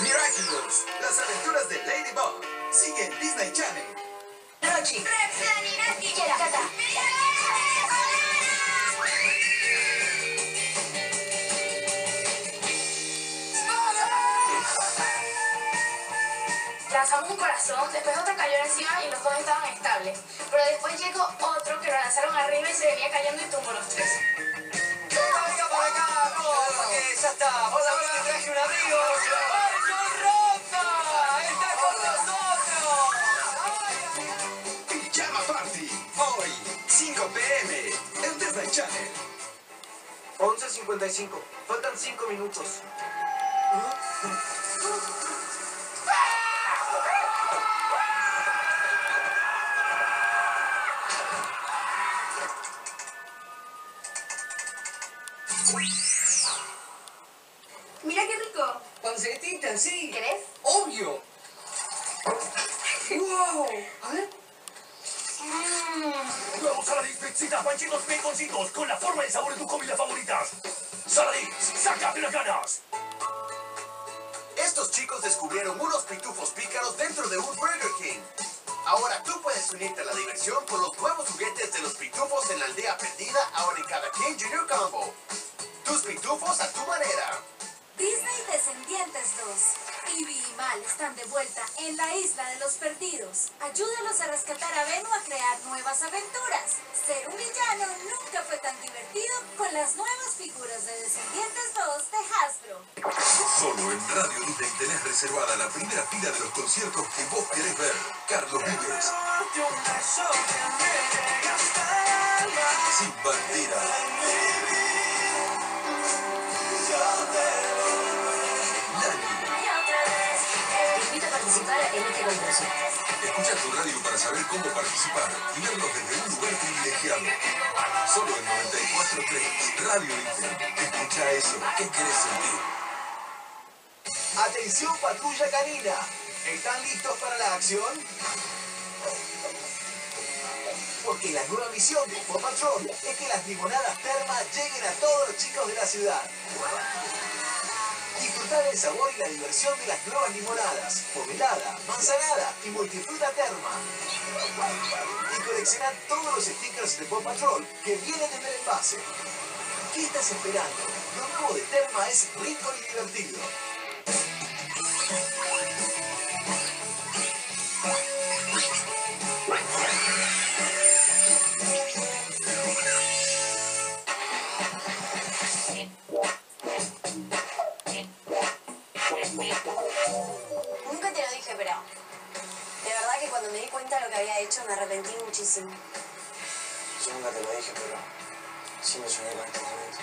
Miraculous, las aventuras de Ladybug. Sigue en Disney Channel. Rochi. Lanzamos un corazón, después otro cayó encima y los dos estaban estables. Pero después llegó otro que lo lanzaron arriba y se venía cayendo y tumbó los tres. 11.55. Faltan 5 minutos. Mira qué rico. Pancetita, sí. ¿Querés? Obvio. ¡Wow! A ver. Nuevos Saladix Pizzitas Panchitos Baconcitos con la forma y el sabor de tu comida favoritas. Saladix, sácate las ganas. Estos chicos descubrieron unos pitufos pícaros dentro de un Burger King. Ahora tú puedes unirte a la diversión con los nuevos juguetes de los pitufos en la aldea perdida ahora en cada King Junior Combo. Tus pitufos a tu manera. Disney Descendientes 2. Están de vuelta en la isla de los perdidos. Ayúdalos a rescatar a Venu a crear nuevas aventuras. Ser un villano nunca fue tan divertido con las nuevas figuras de Descendientes 2 de Hasbro. Solo en Radio Disney tenés reservada la primera fila de los conciertos que vos querés ver. Carlos Vives. Sin bandera. Participar en este concurso. Escucha tu radio para saber cómo participar y verlos desde un lugar privilegiado. Solo en 94.3 Radio Disney. Escucha eso. ¿Qué querés sentir? Atención patrulla canina. ¿Están listos para la acción? Porque la nueva misión de Patrol es que las limonadas terma lleguen a todos los chicos de la ciudad. Disfrutar el sabor y la diversión de las nuevas limonadas, pomelada, manzanada y multifruta terma. Y coleccionar todos los stickers de Paw Patrol que vienen en el envase. ¿Qué estás esperando? Lo nuevo de Terma es rico y divertido. Nunca te lo dije, pero de verdad que cuando me di cuenta de lo que había hecho me arrepentí muchísimo. Yo nunca te lo dije, pero sí me soñé con este momento.